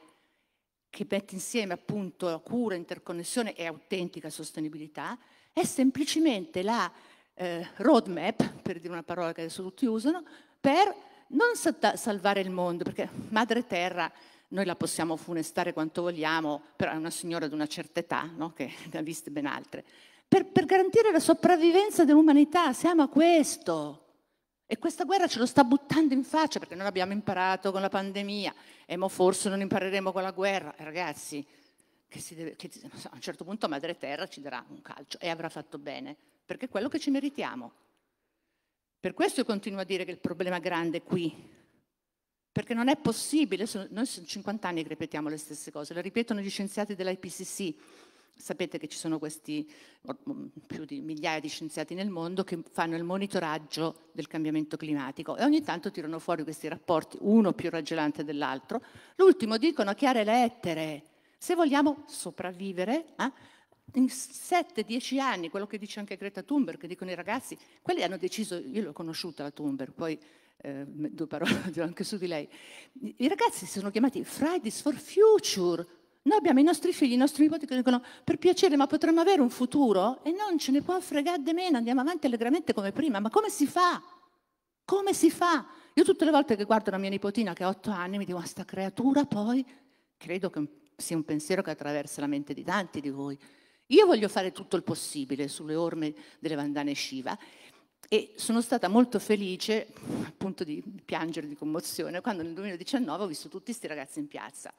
che mette insieme appunto cura, interconnessione e autentica sostenibilità, è semplicemente la eh, roadmap, per dire una parola che adesso tutti usano, per non salvare il mondo, perché Madre Terra noi la possiamo funestare quanto vogliamo, però è una signora di una certa età, no? che ne ha viste ben altre. per, per garantire la sopravvivenza dell'umanità. Siamo a questo. E questa guerra ce lo sta buttando in faccia perché non abbiamo imparato con la pandemia e mo forse non impareremo con la guerra. E ragazzi, che, deve, che a un certo punto Madre Terra ci darà un calcio e avrà fatto bene, perché è quello che ci meritiamo. Per questo io continuo a dire che il problema grande è qui, perché non è possibile, noi sono 50 anni che ripetiamo le stesse cose, le ripetono gli scienziati dell'IPCC, sapete che ci sono questi mm, più di migliaia di scienziati nel mondo che fanno il monitoraggio del cambiamento climatico e ogni tanto tirano fuori questi rapporti, uno più raggelante dell'altro. L'ultimo dicono a chiare lettere, se vogliamo sopravvivere, eh, in 7-10 anni, quello che dice anche Greta Thunberg, che dicono i ragazzi, quelli hanno deciso, io l'ho conosciuta la Thunberg, poi eh, due parole anche su di lei, i ragazzi si sono chiamati Fridays for Future, noi abbiamo i nostri figli, i nostri nipoti che dicono per piacere ma potremmo avere un futuro e non ce ne può fregare di meno, andiamo avanti allegramente come prima, ma come si fa? Come si fa? Io tutte le volte che guardo la mia nipotina che ha otto anni mi dico ma sta creatura poi, credo che sia un pensiero che attraversa la mente di tanti di voi. Io voglio fare tutto il possibile sulle orme delle Vandane Shiva e sono stata molto felice, appunto di piangere di commozione, quando nel 2019 ho visto tutti questi ragazzi in piazza.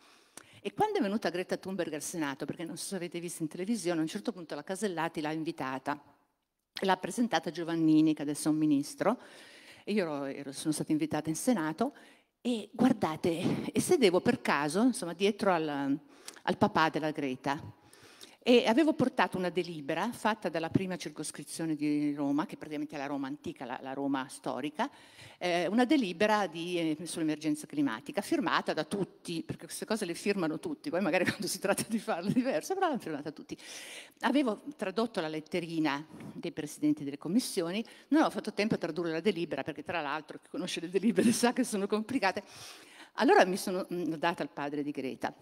E quando è venuta Greta Thunberg al Senato, perché non so se avete visto in televisione, a un certo punto la Casellati l'ha invitata, l'ha presentata Giovannini, che adesso è un ministro, e io ero, sono stata invitata in Senato, e guardate, e sedevo per caso, insomma, dietro al, al papà della Greta. E avevo portato una delibera fatta dalla prima circoscrizione di Roma, che praticamente è la Roma antica, la, la Roma storica, eh, una delibera di, eh, sull'emergenza climatica, firmata da tutti, perché queste cose le firmano tutti, poi magari quando si tratta di farle diverse, però l'hanno firmata tutti. Avevo tradotto la letterina dei presidenti delle commissioni, non avevo fatto tempo a tradurre la delibera, perché tra l'altro chi conosce le delibere sa che sono complicate. Allora mi sono mm, data al padre di Greta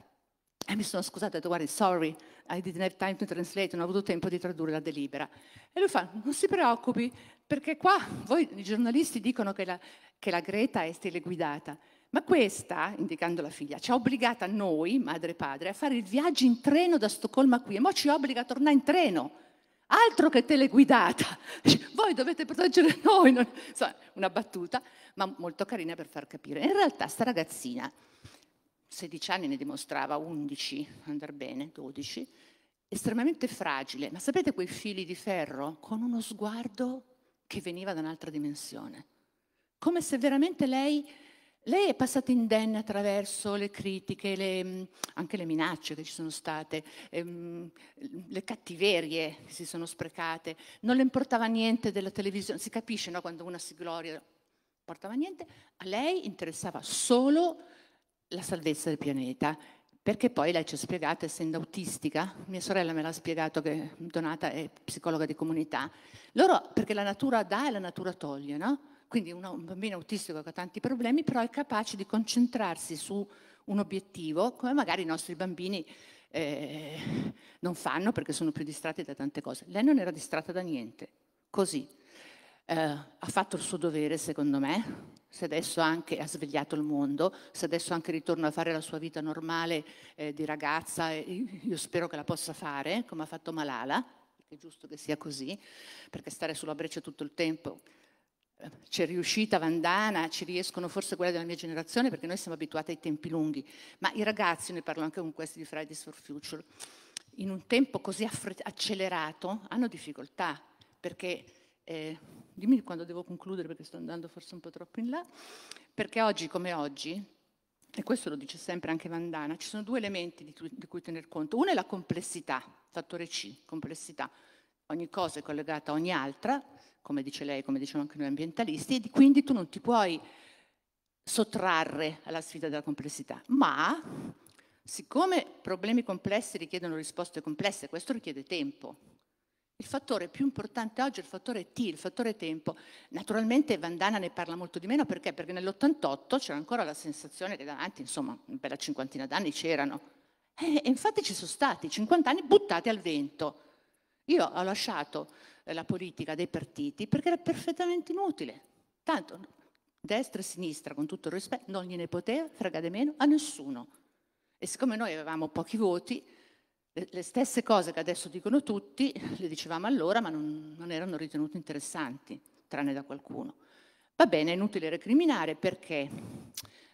e mi sono scusata, ho detto, guardi, sorry, I didn't have time to translate, non ho avuto tempo di tradurre la delibera. E lui fa, non si preoccupi, perché qua voi i giornalisti dicono che la, che la Greta è teleguidata, ma questa, indicando la figlia, ci ha obbligata noi, madre e padre, a fare il viaggio in treno da Stoccolma qui e ora ci obbliga a tornare in treno. Altro che teleguidata. Voi dovete proteggere noi. Non... Insomma, una battuta, ma molto carina per far capire. In realtà sta ragazzina 16 anni ne dimostrava 11, andare bene, 12, estremamente fragile, ma sapete quei fili di ferro? Con uno sguardo che veniva da un'altra dimensione, come se veramente lei, lei è passata indenne attraverso le critiche, le, anche le minacce che ci sono state, ehm, le cattiverie che si sono sprecate, non le importava niente della televisione, si capisce no, quando una si gloria, non importava niente, a lei interessava solo la salvezza del pianeta, perché poi lei ci ha spiegato, essendo autistica, mia sorella me l'ha spiegato che Donata è psicologa di comunità, loro, perché la natura dà e la natura toglie, no? Quindi un, bambino autistico che ha tanti problemi, però è capace di concentrarsi su un obiettivo, come magari i nostri bambini eh, non fanno perché sono più distratti da tante cose. Lei non era distratta da niente, così. Eh, ha fatto il suo dovere, secondo me, se adesso anche ha svegliato il mondo, se adesso anche ritorna a fare la sua vita normale eh, di ragazza, io spero che la possa fare, come ha fatto Malala, è giusto che sia così, perché stare sulla breccia tutto il tempo eh, c'è riuscita Vandana, ci riescono forse quelle della mia generazione perché noi siamo abituati ai tempi lunghi, ma i ragazzi, ne parlo anche con questi di Fridays for Future, in un tempo così accelerato hanno difficoltà perché eh, dimmi quando devo concludere perché sto andando forse un po' troppo in là, perché oggi come oggi, e questo lo dice sempre anche Vandana, ci sono due elementi di, di cui tener conto. Uno è la complessità, fattore C, complessità. Ogni cosa è collegata a ogni altra, come dice lei, come diciamo anche noi ambientalisti, e quindi tu non ti puoi sottrarre alla sfida della complessità. Ma siccome problemi complessi richiedono risposte complesse, questo richiede tempo, il fattore più importante oggi è il fattore T, il fattore tempo. Naturalmente Vandana ne parla molto di meno perché? Perché nell'88 c'era ancora la sensazione che davanti, insomma, una bella cinquantina d'anni c'erano. E, infatti ci sono stati 50 anni buttati al vento. Io ho lasciato eh, la politica dei partiti perché era perfettamente inutile. Tanto destra e sinistra, con tutto il rispetto, non gliene poteva fregare meno a nessuno. E siccome noi avevamo pochi voti, Le, stesse cose che adesso dicono tutti, le dicevamo allora, ma non, non erano ritenute interessanti, tranne da qualcuno. Va bene, è inutile recriminare perché?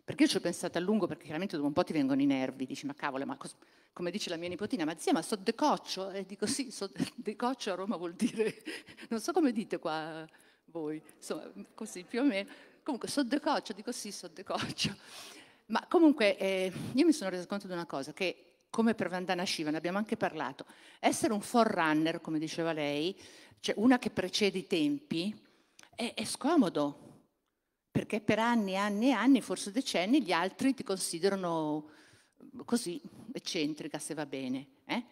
Perché io ci ho pensato a lungo, perché chiaramente dopo un po' ti vengono i nervi, dici ma cavolo, ma cosa, come dice la mia nipotina, ma zia, ma so decoccio? E dico sì, so decoccio a Roma vuol dire, non so come dite qua voi, insomma, così più o meno. Comunque, so decoccio, dico sì, so decoccio. Ma comunque eh, io mi sono resa conto di una cosa, che come per Vandana Shiva, ne abbiamo anche parlato, essere un forerunner, come diceva lei, cioè una che precede i tempi, è, è scomodo, perché per anni e anni e anni, forse decenni, gli altri ti considerano così eccentrica, se va bene. Eh?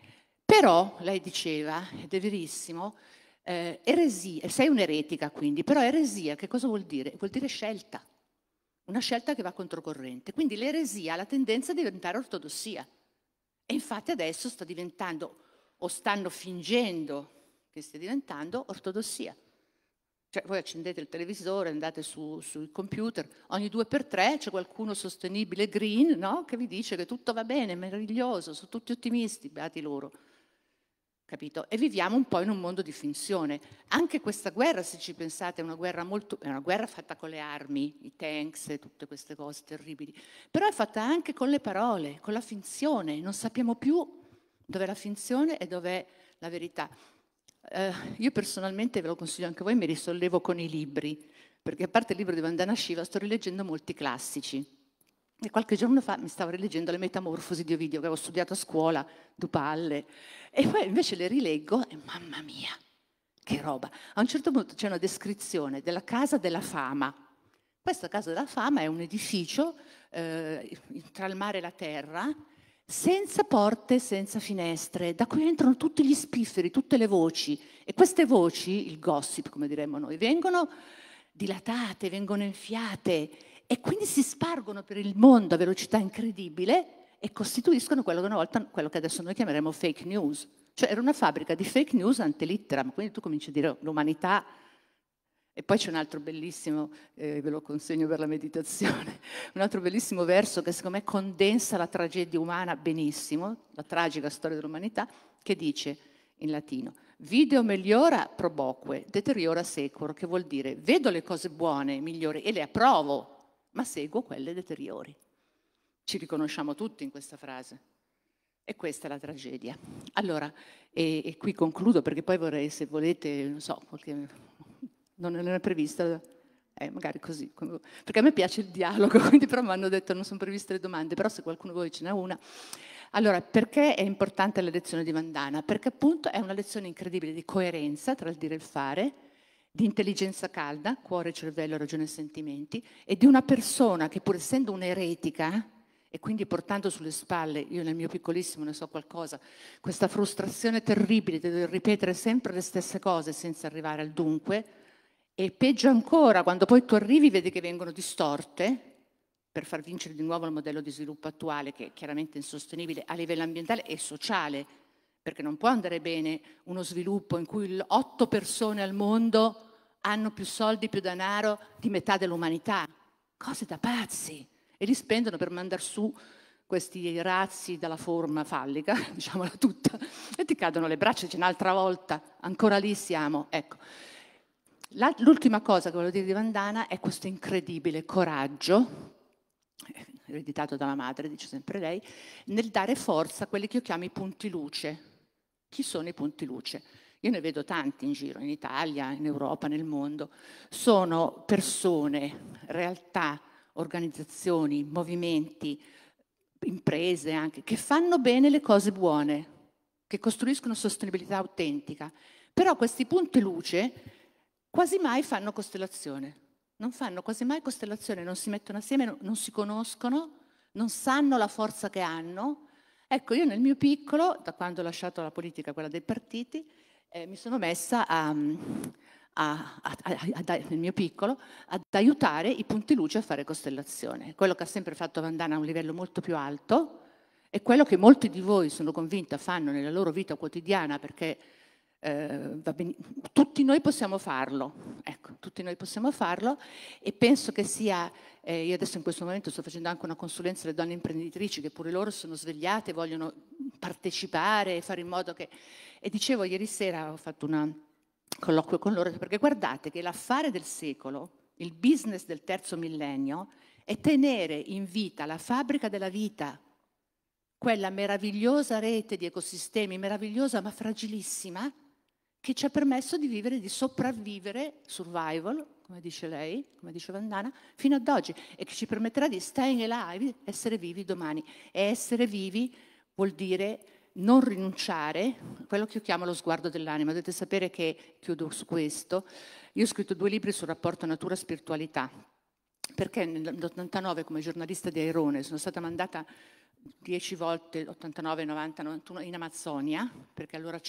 Però, lei diceva, ed è verissimo, eh, eresia, sei un'eretica quindi, però eresia che cosa vuol dire? Vuol dire scelta, una scelta che va controcorrente. Quindi l'eresia ha la tendenza a diventare ortodossia. E infatti adesso sta diventando, o stanno fingendo che stia diventando, ortodossia. Cioè voi accendete il televisore, andate su, sui computer, ogni due per tre c'è qualcuno sostenibile, green, no? che vi dice che tutto va bene, meraviglioso, sono tutti ottimisti, beati loro capito? E viviamo un po' in un mondo di finzione. Anche questa guerra, se ci pensate, è una guerra molto, è una guerra fatta con le armi, i tanks e tutte queste cose terribili, però è fatta anche con le parole, con la finzione. Non sappiamo più dov'è la finzione e dov'è la verità. Eh, io personalmente, ve lo consiglio anche a voi, mi risollevo con i libri, perché a parte il libro di Vandana Shiva sto rileggendo molti classici. E qualche giorno fa mi stavo rileggendo le metamorfosi di Ovidio che avevo studiato a scuola, Dupalle, e poi invece le rileggo e mamma mia, che roba. A un certo punto c'è una descrizione della casa della fama. Questa casa della fama è un edificio eh, tra il mare e la terra, senza porte, senza finestre, da cui entrano tutti gli spifferi, tutte le voci. E queste voci, il gossip come diremmo noi, vengono dilatate, vengono enfiate e quindi si spargono per il mondo a velocità incredibile e costituiscono quello che volta, quello che adesso noi chiameremo fake news. Cioè era una fabbrica di fake news ante litteram, quindi tu cominci a dire l'umanità e poi c'è un altro bellissimo, eh, ve lo consegno per la meditazione, un altro bellissimo verso che secondo me condensa la tragedia umana benissimo, la tragica storia dell'umanità, che dice in latino, video migliora proboque, deteriora secur, che vuol dire vedo le cose buone, migliori e le approvo, ma seguo quelle deteriori. Ci riconosciamo tutti in questa frase. E questa è la tragedia. Allora, e, e qui concludo perché poi vorrei, se volete, non so, qualche, non è prevista, eh, magari così, perché a me piace il dialogo, quindi però mi hanno detto non sono previste le domande, però se qualcuno di voi ce n'è una. Allora, perché è importante la lezione di Vandana? Perché appunto è una lezione incredibile di coerenza tra il dire e il fare, di intelligenza calda, cuore, cervello, ragione e sentimenti, e di una persona che pur essendo un'eretica, e quindi portando sulle spalle, io nel mio piccolissimo ne so qualcosa, questa frustrazione terribile di dover ripetere sempre le stesse cose senza arrivare al dunque, e peggio ancora, quando poi tu arrivi vedi che vengono distorte, per far vincere di nuovo il modello di sviluppo attuale, che è chiaramente insostenibile a livello ambientale e sociale, perché non può andare bene uno sviluppo in cui otto persone al mondo hanno più soldi, più denaro di metà dell'umanità. Cose da pazzi. E li spendono per mandare su questi razzi dalla forma fallica, diciamola tutta, e ti cadono le braccia, c'è un'altra volta, ancora lì siamo. Ecco. L'ultima cosa che voglio dire di Vandana è questo incredibile coraggio, ereditato dalla madre, dice sempre lei, nel dare forza a quelli che io chiamo i punti luce. Chi sono i punti luce? Io ne vedo tanti in giro, in Italia, in Europa, nel mondo. Sono persone, realtà, organizzazioni, movimenti, imprese anche, che fanno bene le cose buone, che costruiscono sostenibilità autentica. Però questi punti luce quasi mai fanno costellazione. Non fanno quasi mai costellazione, non si mettono assieme, non si conoscono, non sanno la forza che hanno Ecco, io nel mio piccolo, da quando ho lasciato la politica, quella dei partiti, eh, mi sono messa a, a, a, nel mio piccolo ad aiutare i punti luce a fare costellazione. Quello che ha sempre fatto Vandana a un livello molto più alto e quello che molti di voi, sono convinta, fanno nella loro vita quotidiana perché eh, tutti noi possiamo farlo, ecco, tutti noi possiamo farlo e penso che sia, eh, io adesso in questo momento sto facendo anche una consulenza alle donne imprenditrici che pure loro sono svegliate, vogliono partecipare, fare in modo che... E dicevo ieri sera, ho fatto un colloquio con loro, perché guardate che l'affare del secolo, il business del terzo millennio, è tenere in vita la fabbrica della vita, quella meravigliosa rete di ecosistemi, meravigliosa ma fragilissima, che ci ha permesso di vivere, di sopravvivere, survival, come dice lei, come dice Vandana, fino ad oggi e che ci permetterà di staying alive, essere vivi domani. E essere vivi vuol dire non rinunciare quello che io chiamo lo sguardo dell'anima. Dovete sapere che, chiudo su questo, io ho scritto due libri sul rapporto natura-spiritualità, perché nell'89 come giornalista di Airone sono stata mandata 10 volte, 89, 90, 91, in Amazzonia, perché allora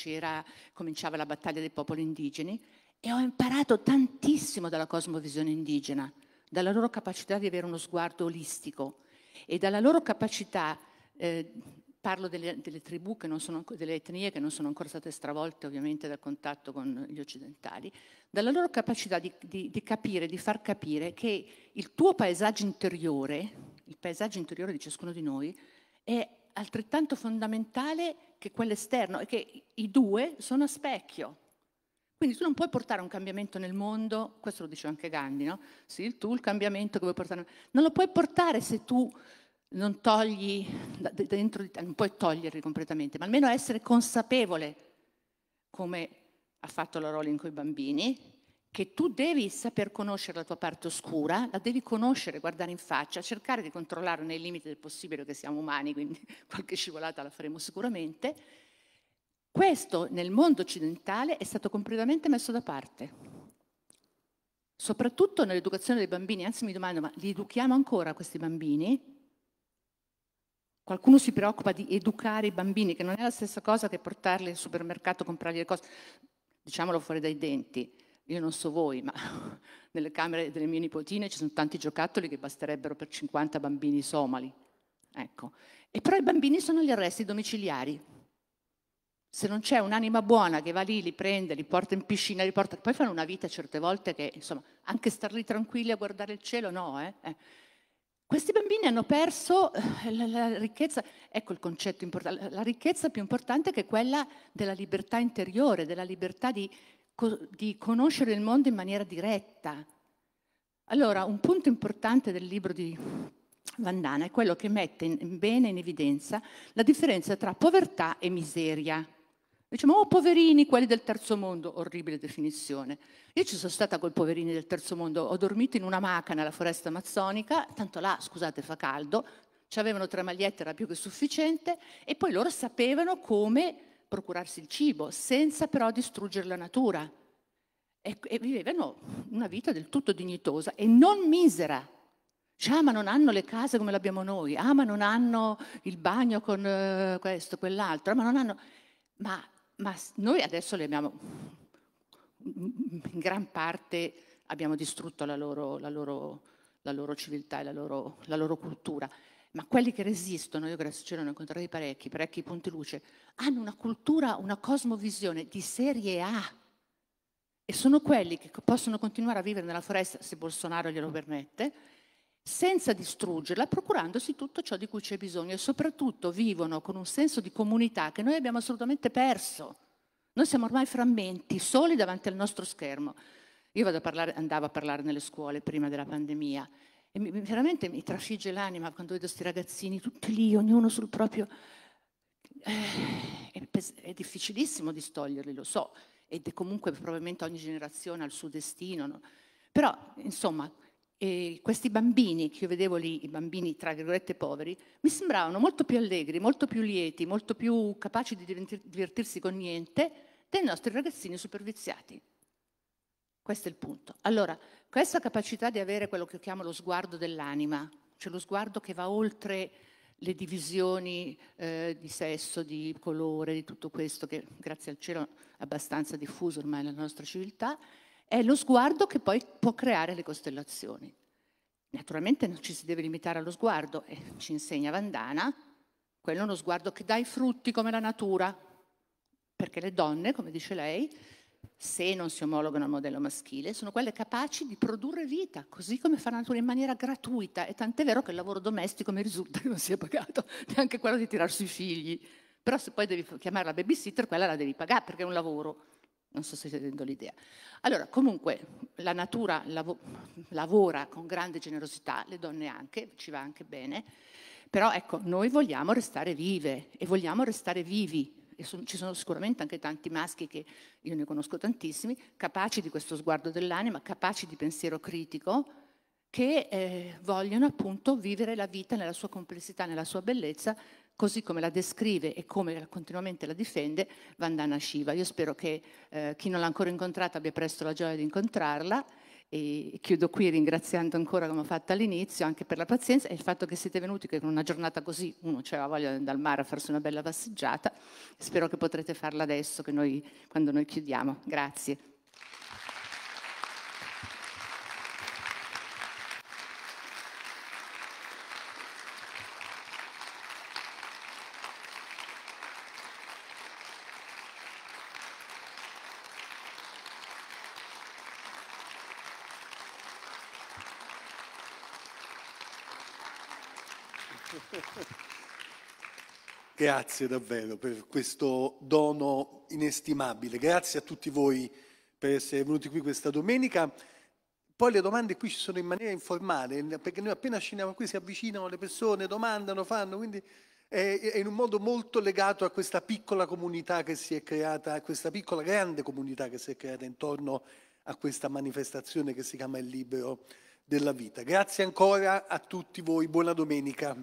cominciava la battaglia dei popoli indigeni, e ho imparato tantissimo dalla cosmovisione indigena, dalla loro capacità di avere uno sguardo olistico e dalla loro capacità, eh, parlo delle, delle tribù, che non sono, delle etnie che non sono ancora state stravolte ovviamente dal contatto con gli occidentali, dalla loro capacità di, di, di capire, di far capire che il tuo paesaggio interiore, il paesaggio interiore di ciascuno di noi, è altrettanto fondamentale che quello esterno e che i due sono a specchio. Quindi tu non puoi portare un cambiamento nel mondo, questo lo dice anche Gandhi, no? Sì, tu il cambiamento che vuoi portare, non lo puoi portare se tu non togli dentro di te, non puoi toglierli completamente, ma almeno essere consapevole, come ha fatto la Rowling con i bambini, che tu devi saper conoscere la tua parte oscura, la devi conoscere, guardare in faccia, cercare di controllarla nei limiti del possibile, perché siamo umani, quindi qualche scivolata la faremo sicuramente. Questo nel mondo occidentale è stato completamente messo da parte. Soprattutto nell'educazione dei bambini, anzi mi domando, ma li educhiamo ancora questi bambini? Qualcuno si preoccupa di educare i bambini, che non è la stessa cosa che portarli al supermercato a comprargli le cose, diciamolo fuori dai denti io non so voi, ma nelle camere delle mie nipotine ci sono tanti giocattoli che basterebbero per 50 bambini somali. Ecco. E però i bambini sono gli arresti domiciliari. Se non c'è un'anima buona che va lì, li prende, li porta in piscina, li porta... Poi fanno una vita certe volte che, insomma, anche star lì tranquilli a guardare il cielo, no, eh? eh. Questi bambini hanno perso eh, la, la, ricchezza, ecco il concetto importante, la ricchezza più importante che è quella della libertà interiore, della libertà di di conoscere il mondo in maniera diretta. Allora, un punto importante del libro di Vandana è quello che mette in, bene in evidenza la differenza tra povertà e miseria. Diciamo, oh poverini, quelli del terzo mondo, orribile definizione. Io ci sono stata con i poverini del terzo mondo, ho dormito in una maca nella foresta amazzonica, tanto là, scusate, fa caldo, ci avevano tre magliette, era più che sufficiente, e poi loro sapevano come procurarsi il cibo, senza però distruggere la natura. E, e vivevano una vita del tutto dignitosa e non misera. Cioè, ah, ma non hanno le case come l'abbiamo noi, ah, ma non hanno il bagno con uh, questo, quell'altro, ah, ma non hanno... Ma, ma noi adesso le abbiamo, in gran parte abbiamo distrutto la loro, la loro, la loro civiltà e la loro, la loro cultura ma quelli che resistono, io grazie al cielo ne ho incontrati parecchi, parecchi punti luce, hanno una cultura, una cosmovisione di serie A e sono quelli che possono continuare a vivere nella foresta, se Bolsonaro glielo permette, senza distruggerla, procurandosi tutto ciò di cui c'è bisogno e soprattutto vivono con un senso di comunità che noi abbiamo assolutamente perso. Noi siamo ormai frammenti, soli davanti al nostro schermo. Io a parlare, andavo a parlare nelle scuole prima della pandemia e mi, veramente mi trafigge l'anima quando vedo questi ragazzini tutti lì, ognuno sul proprio... Eh, è, è, difficilissimo distoglierli, lo so, ed è comunque probabilmente ogni generazione ha il suo destino. No? Però, insomma, eh, questi bambini che io vedevo lì, i bambini tra virgolette poveri, mi sembravano molto più allegri, molto più lieti, molto più capaci di divertirsi con niente dei nostri ragazzini superviziati. Questo è il punto. Allora, questa capacità di avere quello che io chiamo lo sguardo dell'anima, cioè lo sguardo che va oltre le divisioni eh, di sesso, di colore, di tutto questo che grazie al cielo è abbastanza diffuso ormai nella nostra civiltà, è lo sguardo che poi può creare le costellazioni. Naturalmente non ci si deve limitare allo sguardo, e ci insegna Vandana, quello è uno sguardo che dà i frutti come la natura, perché le donne, come dice lei, se non si omologano al modello maschile, sono quelle capaci di produrre vita, così come fa la natura in maniera gratuita. E tant'è vero che il lavoro domestico mi risulta che non sia pagato, neanche quello di tirare sui figli. Però se poi devi chiamare la babysitter, quella la devi pagare perché è un lavoro. Non so se state vedendo l'idea. Allora, comunque, la natura lav- lavora con grande generosità, le donne anche, ci va anche bene, però ecco, noi vogliamo restare vive e vogliamo restare vivi. E son, ci sono sicuramente anche tanti maschi, che io ne conosco tantissimi, capaci di questo sguardo dell'anima, capaci di pensiero critico, che eh, vogliono appunto vivere la vita nella sua complessità, nella sua bellezza, così come la descrive e come continuamente la difende Vandana Shiva. Io spero che eh, chi non l'ha ancora incontrata abbia presto la gioia di incontrarla e chiudo qui ringraziando ancora, come ho fatto all'inizio, anche per la pazienza e il fatto che siete venuti, che con una giornata così uno aveva voglia di andare al mare a farsi una bella passeggiata. Spero che potrete farla adesso, noi, quando noi chiudiamo. Grazie. Grazie davvero per questo dono inestimabile. Grazie a tutti voi per essere venuti qui questa domenica. Poi le domande qui ci sono in maniera informale, perché noi appena scendiamo qui si avvicinano le persone, domandano, fanno, quindi è, in un modo molto legato a questa piccola comunità che si è creata, a questa piccola grande comunità che si è creata intorno a questa manifestazione che si chiama il libro della vita. Grazie ancora a tutti voi, buona domenica.